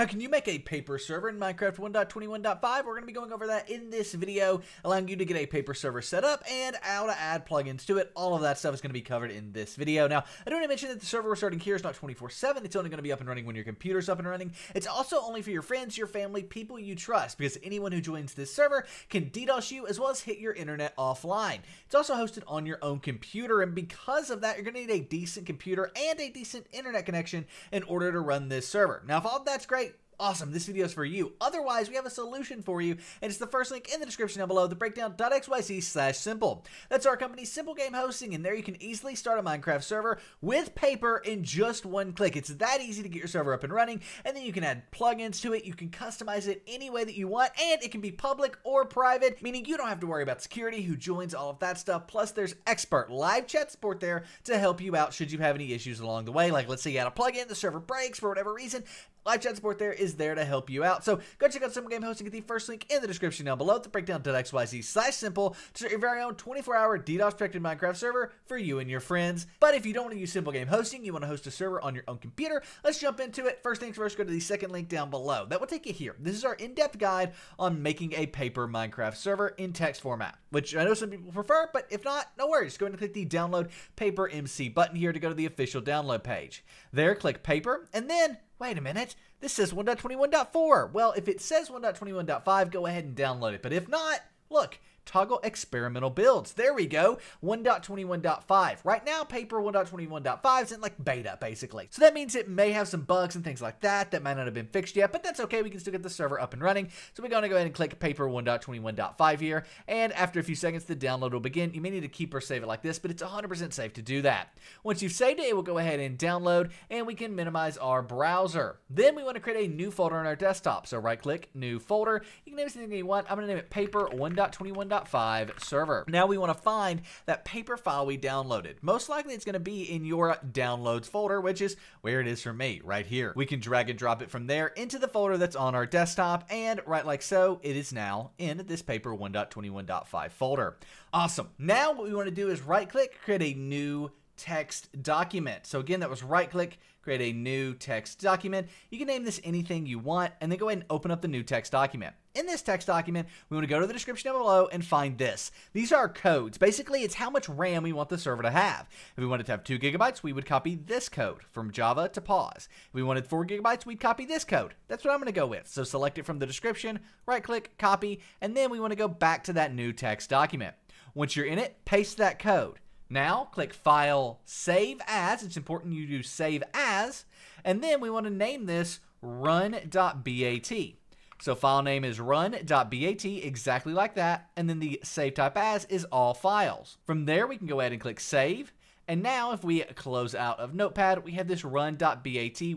How can you make a paper server in Minecraft 1.21.5? We're going to be going over that in this video, allowing you to get a paper server set up and how to add plugins to it. All of that stuff is going to be covered in this video. Now, I don't want to mention that the server we're starting here is not 24-7. It's only going to be up and running when your computer's up and running. It's also only for your friends, your family, people you trust, because anyone who joins this server can DDoS you as well as hit your internet offline. It's also hosted on your own computer, and because of that, you're going to need a decent computer and a decent internet connection in order to run this server. Now, if all that's great, awesome, this video is for you. Otherwise, we have a solution for you, and it's the first link in the description down below, the breakdown.xyz slash simple. That's our company, Simple Game Hosting, and there you can easily start a Minecraft server with paper in just one click. It's that easy to get your server up and running, and then you can add plugins to it, you can customize it any way that you want, and it can be public or private, meaning you don't have to worry about security, who joins, all of that stuff. Plus, there's expert live chat support there to help you out should you have any issues along the way. Like, let's say you add a plugin, the server breaks for whatever reason, live chat support there is there to help you out. So go check out Simple Game Hosting at the first link in the description down below. The breakdown.xyz slash simple to start your very own 24-hour DDoS protected Minecraft server for you and your friends. But if you don't want to use Simple Game Hosting, you want to host a server on your own computer, let's jump into it. First things first, go to the second link down below. That will take you here. This is our in-depth guide on making a paper Minecraft server in text format, which I know some people prefer, but if not, no worries. Go ahead and click the download paper MC button here to go to the official download page. There, click paper, and then wait a minute, this says 1.21.4. Well, if it says 1.21.5, go ahead and download it. But if not, look, toggle experimental builds. There we go. 1.21.5. Right now, paper 1.21.5 is in like beta, basically. So that means it may have some bugs and things like that that might not have been fixed yet, but that's okay. We can still get the server up and running. So we're going to go ahead and click paper 1.21.5 here. And after a few seconds, the download will begin. You may need to keep or save it like this, but it's 100% safe to do that. Once you've saved it, it will go ahead and download, and we can minimize our browser. Then we want to create a new folder on our desktop. So right click, new folder. You can name anything you want. I'm going to name it paper 1.21.5 server. Now we want to find that paper file we downloaded. Most likely it's going to be in your downloads folder, which is where it is for me, right here. We can drag and drop it from there into the folder that's on our desktop, and right like so, it is now in this paper 1.21.5 folder. Awesome. Now what we want to do is right click, create a new text document. So again, that was right click, create a new text document. You can name this anything you want, and then go ahead and open up the new text document. In this text document, we want to go to the description down below and find this. These are codes. Basically, it's how much RAM we want the server to have. If we wanted to have 2 gigabytes, we would copy this code from Java to pause. If we wanted 4 gigabytes, we'd copy this code. That's what I'm going to go with. So select it from the description, right click, copy, and then we want to go back to that new text document. Once you're in it, paste that code. Now, click File, Save As. It's important you do Save As. And then we want to name this run.bat. So file name is run.bat, exactly like that. And then the save type as is all files. From there, we can go ahead and click Save. And now if we close out of Notepad, we have this run.bat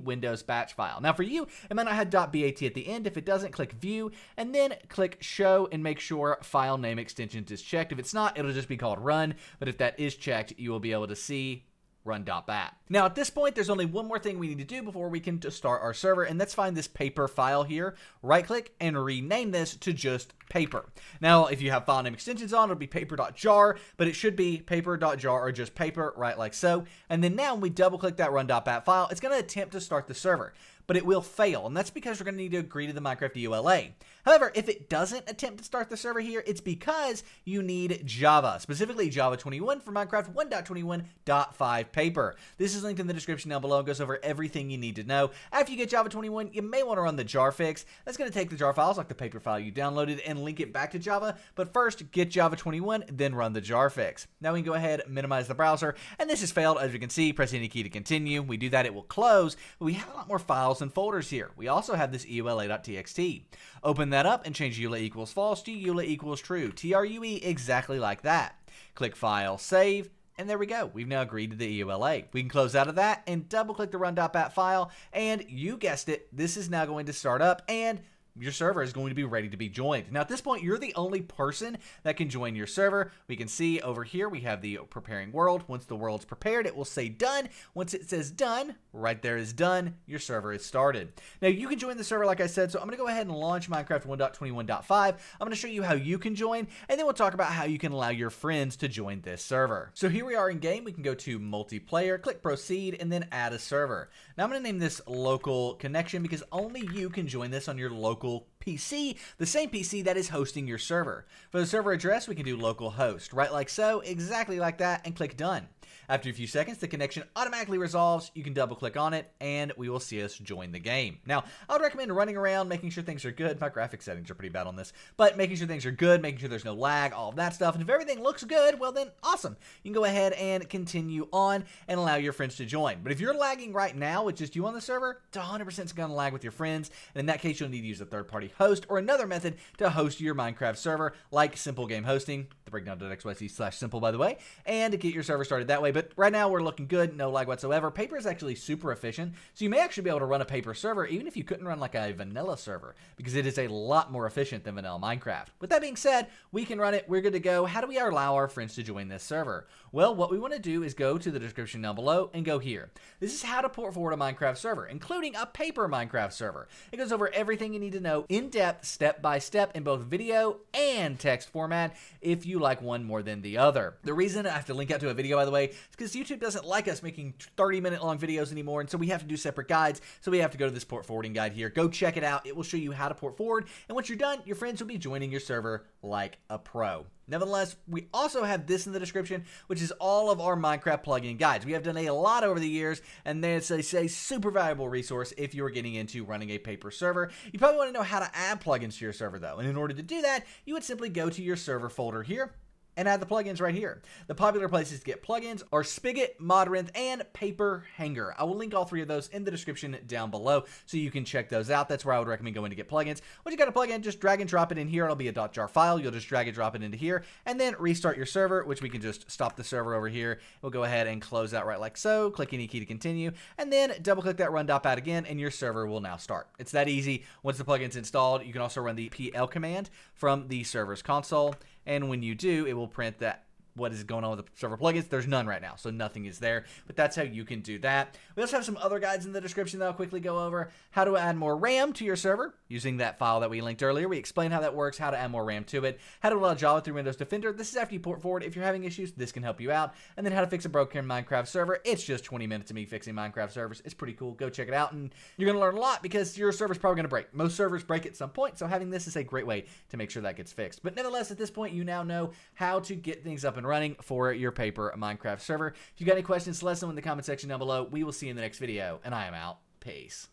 Windows batch file. Now for you, it might not have .bat at the end. If it doesn't, click View, and then click Show and make sure File Name Extensions is checked. If it's not, it'll just be called Run, but if that is checked, you will be able to see run.bat. Now at this point, there's only one more thing we need to do before we can just start our server, and let's find this paper file here, right click, and rename this to just paper. Now, if you have file name extensions on, it'll be paper.jar, but it should be paper.jar or just paper, right like so. And then now when we double click that run.bat file, it's going to attempt to start the server but it will fail, and that's because we're going to need to agree to the Minecraft EULA. However, if it doesn't attempt to start the server here, it's because you need Java, specifically Java 21 for Minecraft 1.21.5 paper. This is linked in the description down below. It goes over everything you need to know. After you get Java 21, you may want to run the Jarfix. That's going to take the jar files, like the paper file you downloaded, and link it back to Java. But first, get Java 21, then run the Jarfix. Now we can go ahead, and minimize the browser, and this has failed. As we can see, press any key to continue. We do that, it will close, we have a lot more files files and folders here. We also have this eula.txt. Open that up and change eula equals false to eula equals true. TRUE exactly like that. Click File, Save, and there we go. We've now agreed to the EULA. We can close out of that and double click the run.bat file. And you guessed it, this is now going to start up and your server is going to be ready to be joined. Now, at this point, you're the only person that can join your server. We can see over here, we have the preparing world. Once the world's prepared, it will say done. Once it says done, right there is done. Your server is started. Now, you can join the server, like I said, so I'm going to go ahead and launch Minecraft 1.21.5. I'm going to show you how you can join, and then we'll talk about how you can allow your friends to join this server. So here we are in game. We can go to multiplayer, click proceed, and then add a server. Now, I'm going to name this local connection because only you can join this on your local local PC, the same PC that is hosting your server. For the server address, we can do localhost, right like so, exactly like that, and click done. After a few seconds, the connection automatically resolves. You can double click on it, and we will see us join the game. Now, I would recommend running around, making sure things are good. My graphic settings are pretty bad on this, but making sure things are good, making sure there's no lag, all of that stuff. And if everything looks good, well then, awesome. You can go ahead and continue on and allow your friends to join. But if you're lagging right now with just you on the server, it's 100% going to lag with your friends. And in that case, you'll need to use a third-party host or another method to host your Minecraft server, like Simple Game Hosting, the breakdown.xyz slash simple, by the way, and to get your server started that way. But right now, we're looking good, no lag whatsoever. Paper is actually super efficient, so you may actually be able to run a paper server even if you couldn't run like a vanilla server, because it is a lot more efficient than vanilla Minecraft. With that being said, we can run it, we're good to go. How do we allow our friends to join this server? Well, what we want to do is go to the description down below and go here. This is how to port forward a Minecraft server, including a paper Minecraft server. It goes over everything you need to know in depth, step by step, in both video and text format if you like one more than the other. The reason I have to link out to a video, by the way, is because YouTube doesn't like us making 30 minute long videos anymore, and so we have to do separate guides. So we have to go to this port forwarding guide here. Go check it out. It will show you how to port forward, and once you're done, your friends will be joining your server like a pro. Nevertheless, we also have this in the description, which is all of our Minecraft plugin guides. We have done a lot over the years, and it's a, a super valuable resource if you are getting into running a paper server. You probably want to know how to add plugins to your server, though. And in order to do that, you would simply go to your server folder here, and add the plugins right here. The popular places to get plugins are Spigot, Modrinth, and Paper Hanger. I will link all three of those in the description down below so you can check those out. That's where I would recommend going to get plugins. Once you got a plugin, just drag and drop it in here. It'll be a .jar file. You'll just drag and drop it into here and then restart your server, which we can just stop the server over here. We'll go ahead and close out right like so. Click any key to continue and then double click that run.bat again and your server will now start. It's that easy. Once the plugin's installed, you can also run the PL command from the server's console and when you do, it will print that what is going on with the server plugins. There's none right now, so nothing is there, but that's how you can do that. We also have some other guides in the description that I'll quickly go over. How to add more RAM to your server using that file that we linked earlier. We explain how that works, how to add more RAM to it, how to allow Java through Windows Defender. This is after you port forward. If you're having issues, this can help you out. And then how to fix a broken Minecraft server. It's just 20 minutes of me fixing Minecraft servers. It's pretty cool. Go check it out, and you're going to learn a lot because your server's probably going to break. Most servers break at some point, so having this is a great way to make sure that gets fixed. But nevertheless, at this point, you now know how to get things up and running for your paper Minecraft server. If you got any questions, let us know in the comment section down below. We will see you in the next video, and I am out. Peace.